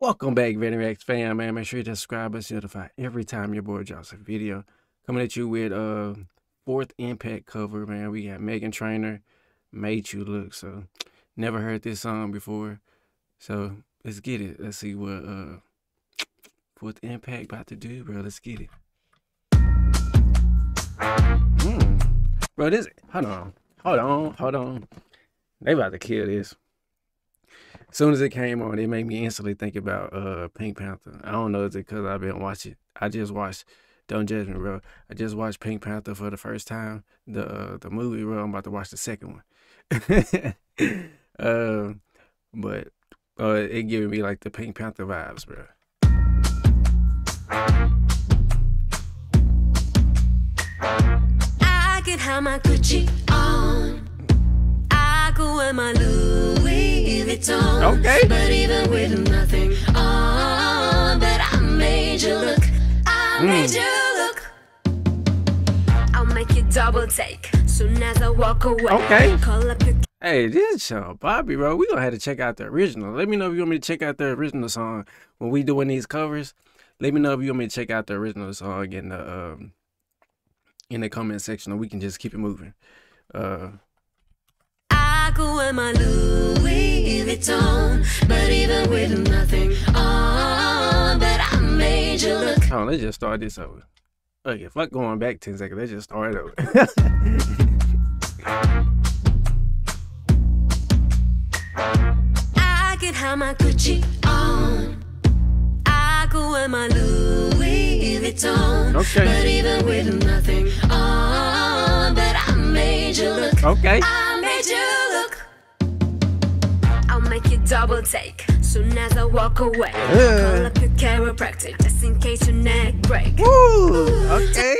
Welcome back, Veteran Reacts fam, man. Make sure you subscribe and notify every time your boy drops a video. Coming at you with uh fourth impact cover, man. We got Meghan Trainor, Made You Look. So never heard this song before. So let's get it. Let's see what uh fourth impact about to do, bro. Let's get it. Mm. Bro, this hold on. Hold on, hold on. They about to kill this. As soon as it came on, it made me instantly think about uh Pink Panther. I don't know is it because I've been watching. I just watched. Don't judge me, bro. I just watched Pink Panther for the first time. The uh, the movie, bro. I'm about to watch the second one. uh, but uh, it giving me like the Pink Panther vibes, bro. Have my Gucci on. I can wear my Louis Vuitton. Okay. But even with nothing on, but I made you look. I made you look. I'll make you double take. Soon as I walk away. Okay. Call up your Hey, this Sean Bobby, bro. We gonna have to check out the original. Let me know if you want me to check out the original song when we doing these covers. Let me know if you want me to check out the original song and the um in the comment section, or we can just keep it moving. Uh, I my Louis Vuitton, but even with nothing on, but I made you look. on, let's just start this over. Okay, fuck going back ten seconds. Let's just start it over. I could have my Gucci on. I my Louis Vuitton, Okay. but even with nothing on, but I made you look. okay. I made you look. I'll make you double take. Soon as I walk away, call up your chiropractor just in case your neck break. Woo! Okay.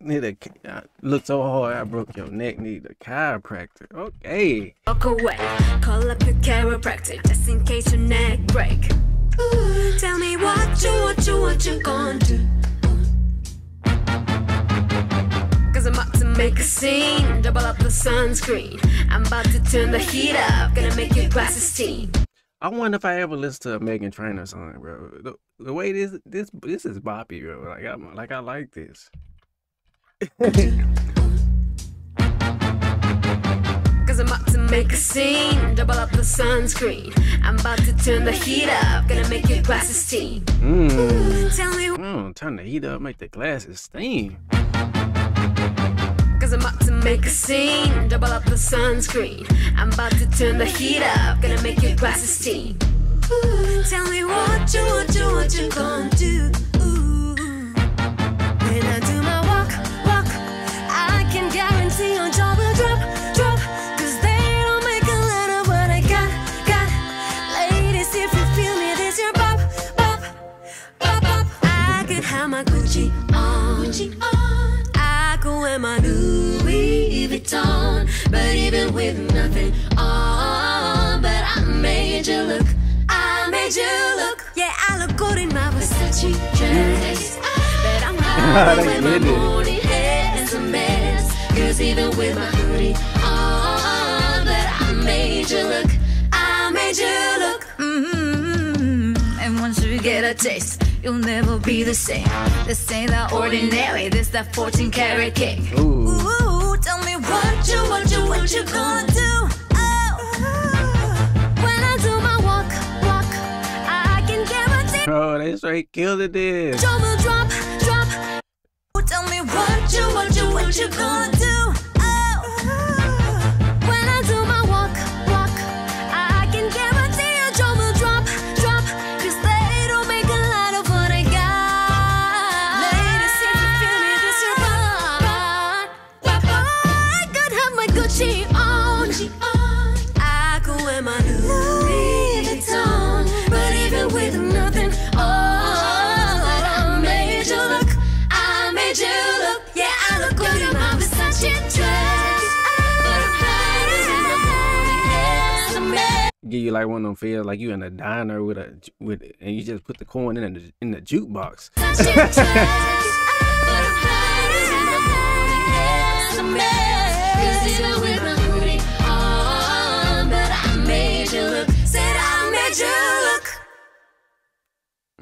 Need a uh, look so hard I broke your neck. Need a chiropractor. Okay. walk away. Call up your chiropractor just in case your neck break. Ooh, tell me what you, what you, what you gonna do. Make a scene, double up the sunscreen. I'm about to turn the heat up, gonna make your glasses steam. I wonder if I ever listen to a Meghan Trainor song, bro. The, the way this this this is boppy, bro. Like I'm like I like this. Cause I'm about to make a scene, double up the sunscreen. I'm about to turn the heat up, gonna make your glasses steam. Mmm. Tell me Mm, turn the heat up, make the glasses steam. Cause I'm about to make a scene, double up the sunscreen. I'm about to turn the heat up, gonna make your glasses steam. Ooh, tell me what you, what you, what you gonna do. When I do my walk, walk, I can guarantee your will drop, drop. Cause they don't make a lot of what I got, got. Ladies, if you feel me, this your bop, bop, bop, bop. I could have my Gucci on, Gucci on. Wear my Louis Vuitton, but even with nothing on, but I made you look. I made you look. Yeah, I look good in my Versace dress, but I'm They with my morning hair is a mess. Cause even with my hoodie on, but I made you look. I made you look. Mm-hmm. And once you get a taste, you'll never be the same. This ain't the ordinary, this that 14 karat cake. Ooh. Ooh, tell me what you, what you, what you gonna do? Oh, when I do my walk, walk, I can guarantee Bro, they straight killed it this. Drop, drop. Tell me what you, what you, what you gonna do? give you like one of them feels like you in a diner with a with and you just put the coin in the in the jukebox.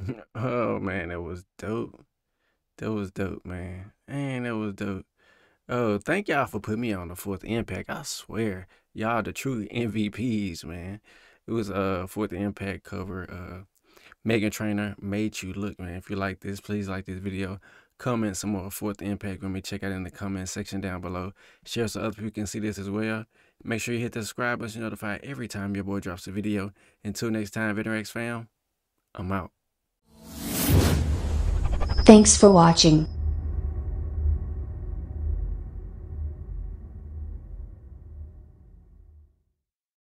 oh man, that was dope. That was dope, man. And that was dope. Oh, thank y'all for putting me on the fourth impact. I swear, y'all the true MVPs, man. It was a uh, fourth impact cover. Uh, Meghan Trainor made you look, man. If you like this, please like this video. Comment some more fourth impact with me. Check out in the comment section down below. Share so other people can see this as well. Make sure you hit the subscribe button to notify every time your boy drops a video. Until next time, Veteran Reacts fam, I'm out. Thanks for watching.